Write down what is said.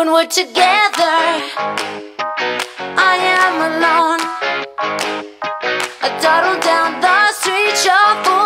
When we're together, I am alone. I dawdle down the street, shuffle.